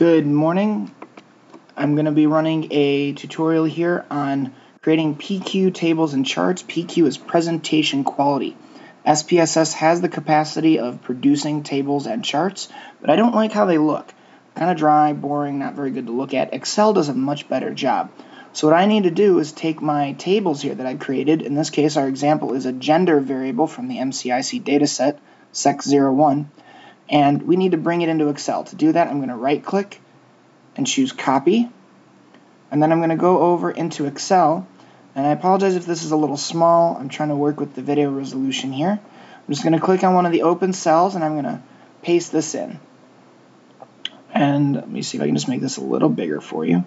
Good morning. I'm going to be running a tutorial here on creating PQ tables and charts. PQ is presentation quality. SPSS has the capacity of producing tables and charts, but I don't like how they look. Kind of dry, boring, not very good to look at. Excel does a much better job. So what I need to do is take my tables here that I created. In this case, our example is a gender variable from the MCIC dataset, SEC01, and we need to bring it into Excel. To do that, I'm going to right click and choose copy. And then I'm going to go over into Excel. And I apologize if this is a little small. I'm trying to work with the video resolution here. I'm just going to click on one of the open cells and I'm going to paste this in. And let me see if I can just make this a little bigger for you.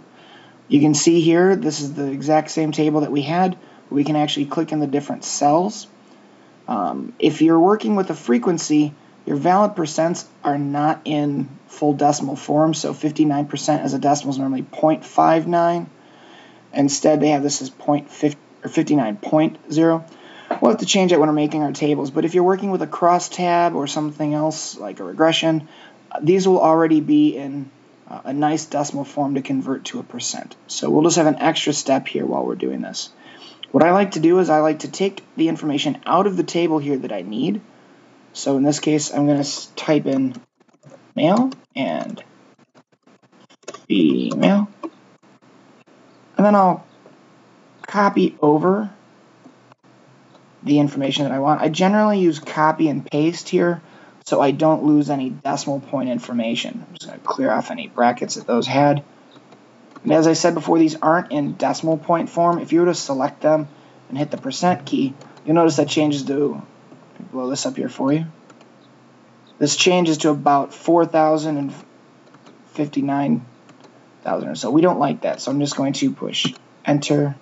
You can see here, this is the exact same table that we had. We can actually click in the different cells. Um, if you're working with a frequency, your valid percents are not in full decimal form, so 59% as a decimal is normally 0.59. Instead, they have this as 0.50 or 59.0. We'll have to change it when we're making our tables, but if you're working with a crosstab or something else like a regression, these will already be in uh, a nice decimal form to convert to a percent. So we'll just have an extra step here while we're doing this. What I like to do is I like to take the information out of the table here that I need, so in this case, I'm going to type in male and female. And then I'll copy over the information that I want. I generally use copy and paste here so I don't lose any decimal point information. I'm just going to clear off any brackets that those had. And as I said before, these aren't in decimal point form. If you were to select them and hit the percent key, you'll notice that changes to blow this up here for you. This changes to about 4,059,000 or so. We don't like that, so I'm just going to push enter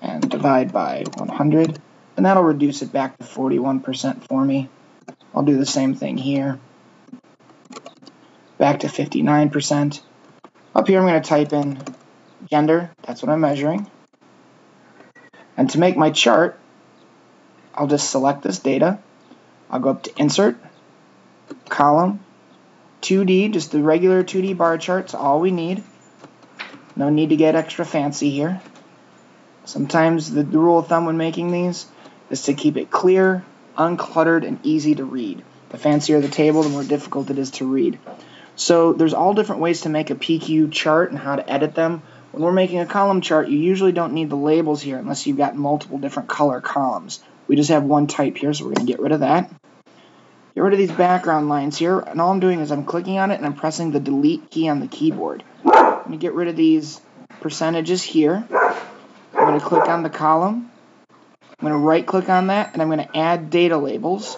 and divide by 100, and that'll reduce it back to 41% for me. I'll do the same thing here. Back to 59%. Up here I'm going to type in gender, that's what I'm measuring. And to make my chart, I'll just select this data. I'll go up to Insert, Column, 2D, just the regular 2D bar charts, all we need. No need to get extra fancy here. Sometimes the, the rule of thumb when making these is to keep it clear, uncluttered, and easy to read. The fancier the table, the more difficult it is to read. So there's all different ways to make a PQ chart and how to edit them. When we're making a column chart, you usually don't need the labels here unless you've got multiple different color columns. We just have one type here, so we're going to get rid of that. Get rid of these background lines here, and all I'm doing is I'm clicking on it and I'm pressing the delete key on the keyboard. I'm going to get rid of these percentages here. I'm going to click on the column. I'm going to right click on that and I'm going to add data labels.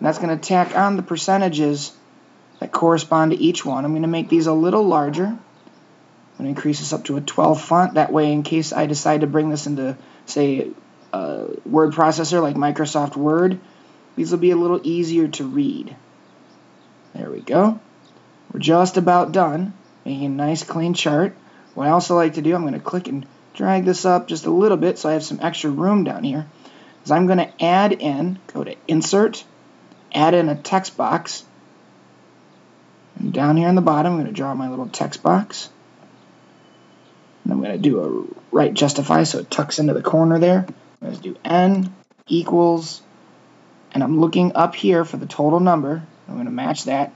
And that's going to tack on the percentages that correspond to each one. I'm going to make these a little larger. I'm going to increase this up to a 12 font. That way, in case I decide to bring this into, say, word processor like Microsoft Word, these will be a little easier to read. There we go. We're just about done making a nice clean chart. What I also like to do, I'm going to click and drag this up just a little bit so I have some extra room down here. Is I'm going to add in, go to Insert, add in a text box. And down here on the bottom, I'm going to draw my little text box. And I'm going to do a right justify so it tucks into the corner there. To do n equals, and I'm looking up here for the total number. I'm going to match that.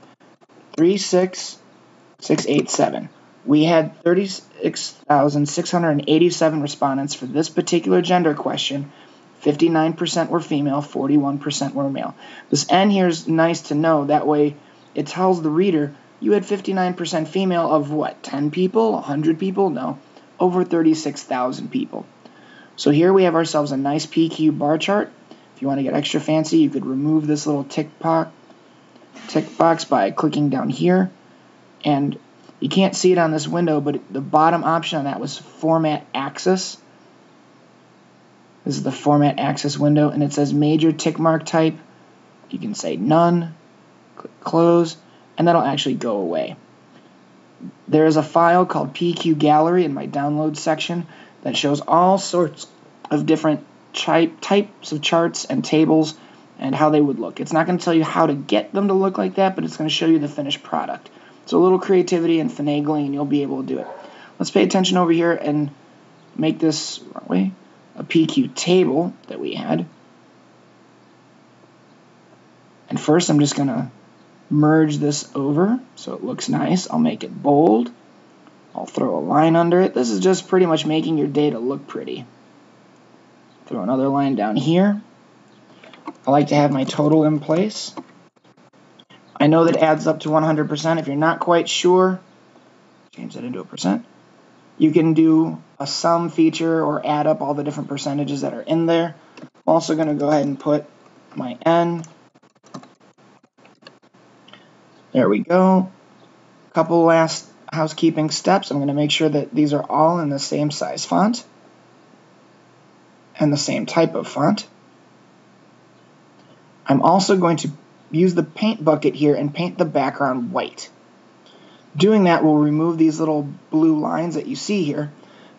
36687. We had 36,687 respondents for this particular gender question. 59% were female, 41% were male. This N here is nice to know. That way it tells the reader you had 59% female of what, 10 people, 100 people? No, over 36,000 people. So here we have ourselves a nice PQ bar chart. If you want to get extra fancy, you could remove this little tick box, tick box by clicking down here. And you can't see it on this window, but the bottom option on that was Format Axis. This is the Format Axis window, and it says Major Tick Mark Type. You can say None, click Close, and that'll actually go away. There is a file called PQ Gallery in my Downloads section that shows all sorts of different type, types of charts and tables and how they would look. It's not going to tell you how to get them to look like that, but it's going to show you the finished product. So a little creativity and finagling and you'll be able to do it. Let's pay attention over here and make this way a PQ table that we had. And first I'm just going to merge this over so it looks nice. I'll make it bold. I'll throw a line under it. This is just pretty much making your data look pretty. Throw another line down here. I like to have my total in place. I know that adds up to 100%. If you're not quite sure, change that into a percent. You can do a sum feature or add up all the different percentages that are in there. I'm also going to go ahead and put my n. There we go. Couple last housekeeping steps. I'm going to make sure that these are all in the same size font and the same type of font. I'm also going to use the paint bucket here and paint the background white. Doing that will remove these little blue lines that you see here.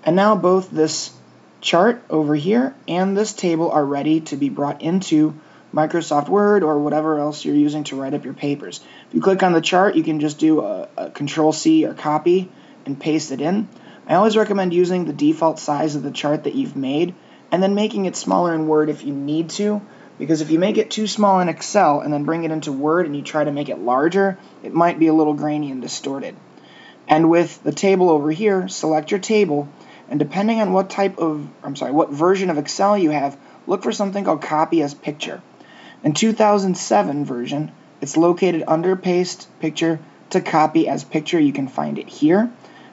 And now both this chart over here and this table are ready to be brought into Microsoft Word or whatever else you're using to write up your papers. If you click on the chart, you can just do a, a Control C or copy and paste it in. I always recommend using the default size of the chart that you've made and then making it smaller in Word if you need to. Because if you make it too small in Excel and then bring it into Word and you try to make it larger, it might be a little grainy and distorted. And with the table over here, select your table, and depending on what type of, I'm sorry, what version of Excel you have, look for something called copy as picture. In 2007 version, it's located under paste picture to copy as picture. You can find it here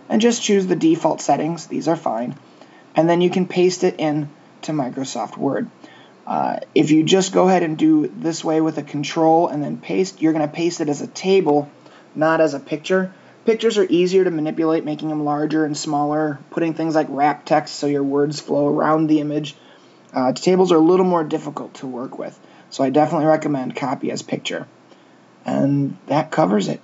and just choose the default settings. These are fine. And then you can paste it in to Microsoft Word. Uh, if you just go ahead and do this way with a control and then paste, you're going to paste it as a table, not as a picture. Pictures are easier to manipulate, making them larger and smaller, putting things like wrap text so your words flow around the image. Uh, tables are a little more difficult to work with. So I definitely recommend copy as picture. And that covers it.